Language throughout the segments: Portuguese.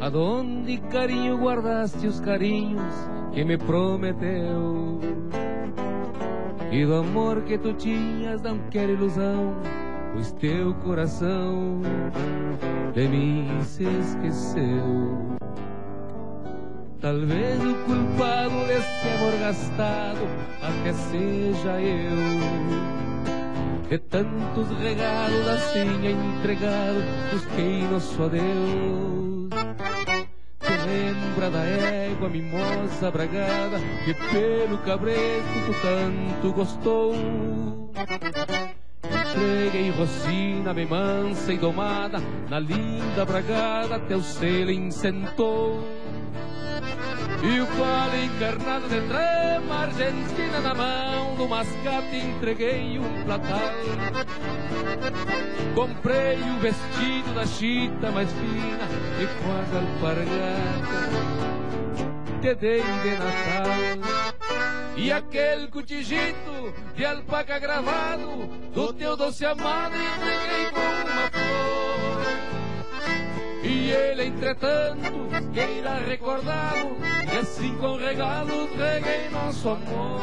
Aonde carinho guardaste os carinhos que me prometeu? E do amor que tu tinhas não quero ilusão, pois teu coração de mim se esqueceu. Talvez o culpado desse amor gastado até seja eu. De tantos regalos assim entregado, busquei nosso adeus. Te lembra da égua mimosa bragada que pelo cabresto tu tanto gostou? Entreguei rocina bem mansa e domada, na linda bragada teu selo sentou. E o qual encarnado de trema argentina na mão do mascate entreguei um platal. Comprei o vestido da chita mais fina e com as alpargatas te dei de Natal. E aquele cotijito de alpaca gravado do teu doce amado entreguei com. E ele, entretanto, queira recordá-lo, e assim com regalos reguei nosso amor.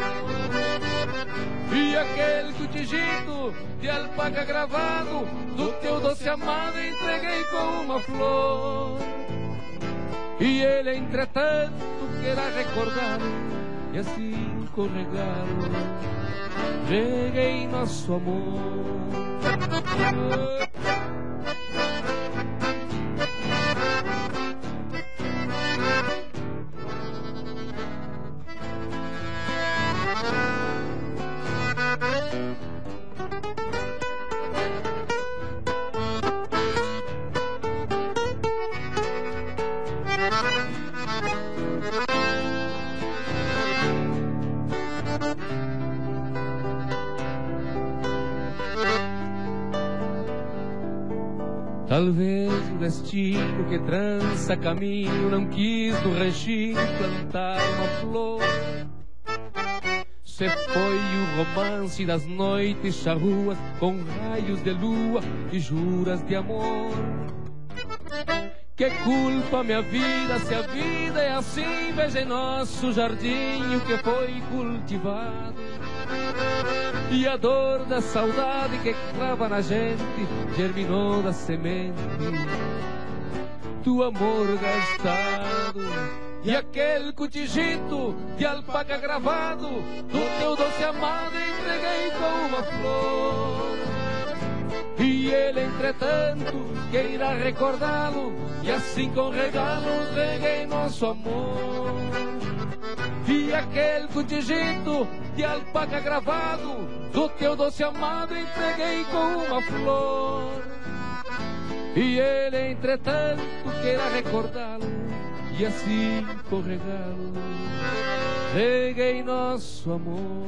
E aquele cotijito de alpaca gravado, do teu doce amado, entreguei com uma flor. E ele, entretanto, queira recordá-lo, e assim com regalo, reguei nosso amor. Talvez o destino que trança caminho não quis no ranchinho plantar uma flor. Se foi o romance das noites charruas com raios de lua e juras de amor. Que culpa minha vida se a vida é assim, veja em nosso jardim o que foi cultivado. E a dor da saudade que clava na gente germinou da semente do amor gastado. E aquele cotijito de alpaca gravado do teu doce amado entreguei com uma flor. E ele, entretanto, queira recordá-lo, e assim com regalos reguei nosso amor. E aquele cotijito de alpaca gravado, do teu doce amado, entreguei com uma flor. E ele, entretanto, queira recordá-lo, e assim com regalo, reguei nosso amor.